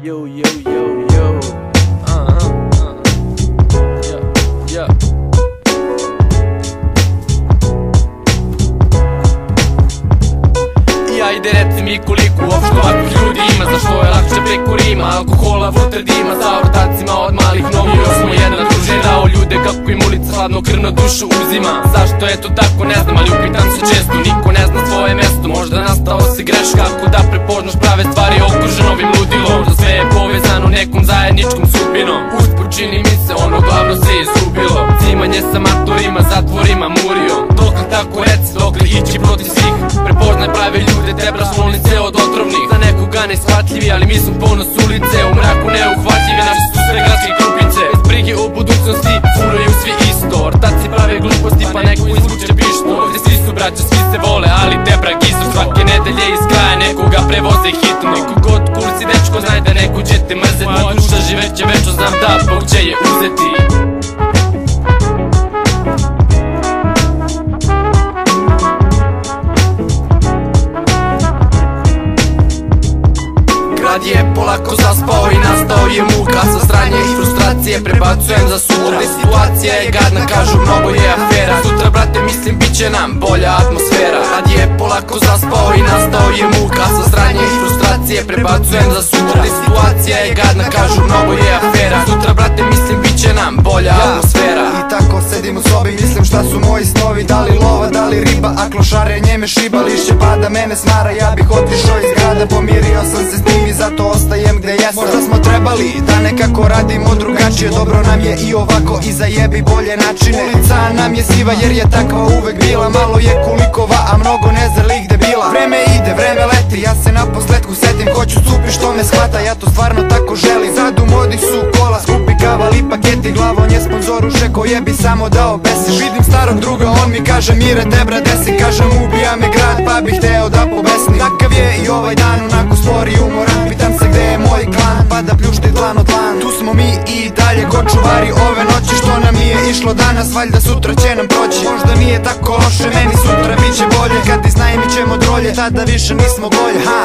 Yo, yo, yo, yo. Uh-huh, uh. Yeah. Ja ide reci mi koliko uopšte ovakvih ljudi ima Zašto je lakše preko Rima Alkohola, vutar dima Sa ortacima od malih nogu Još smo jedna družina o ljude kako im ulica hladno krvno dušu uzima Zašto je to tako ne znam ali upitam se često Niko Možda nastalo se greška Kako da prepoznaš prave stvari okružen ovim ludilom. Možda sve je povezano nekom zajedničkom sudbinom Usput čini mi se ono glavno se izgubilo. Cimanje sa matorima, zatvorima, murijom Dokle tako reci, dokle ići protiv svih? Prepoznaj prave ljude, trebaš molnice od otrovnih. Za nekoga neshvatljivi, ali mi smo ponos ulice. U mraku neuhvatljive, naše su sve gradske grupice Bez brige o budućnosti, furaju svi isto. Ortaci prave gluposti, pa neko izvuče pišto Ovdje svi su braća, svi se vole, ali prevoze hitno. Niko god kursi dečko, znaj da neku će te mrzeti Moja duša živeće večno, znam da Bog će je uzeti. Grad je polako zaspao i nastao je muka Sa stranje i frustracije prebacujem za sutra situacija je gadna, kažu mnogo je afera. Sutra brate mislim bit će nam bolja atmosfera. Grad je polako zaspao i nastao je muka. Sa stranje i frustracije prebacujem za sutra situacija je gadna, kažu mnogo je afera. Sutra brate mislim bit će nam bolja atmosfera sedim u sobi, mislim šta su moji snovi Da li lova, da li riba, a klošare njeme šiba. Lišće pada, mene smara, ja bih otišao iz grada. Pomirio sam se s tim i zato ostajem gde jesam. Možda smo trebali da nekako radimo drugačije. Dobro nam je i ovako i zajebi bolje načine. Ulica nam je siva jer je takva uvek bila. Malo je kulikova, a mnogo nezrelih debila Vreme ide, vreme leti, ja se na posledku setim. Hoću supi što me shvata, ja to stvarno tako želim. Sad u modi su kola, skupi kava, li paketi Glavon je sponzoruše koje bi samo dao besiš Vidim starog druga, on mi kaže mire te brade si Kažem ubija me grad pa bih teo da pobesnim. Takav je i ovaj dan onako spori i umoran Pitam se gde je moj klan pa da pljušti dlan od dlan. Tu smo mi i dalje ko čuvari ove noći. Što nam nije išlo danas valjda sutra će nam proći. Možda nije tako loše meni sutra bit će bolje. Kad iznajmit ćemo drolje tada više nismo golje ha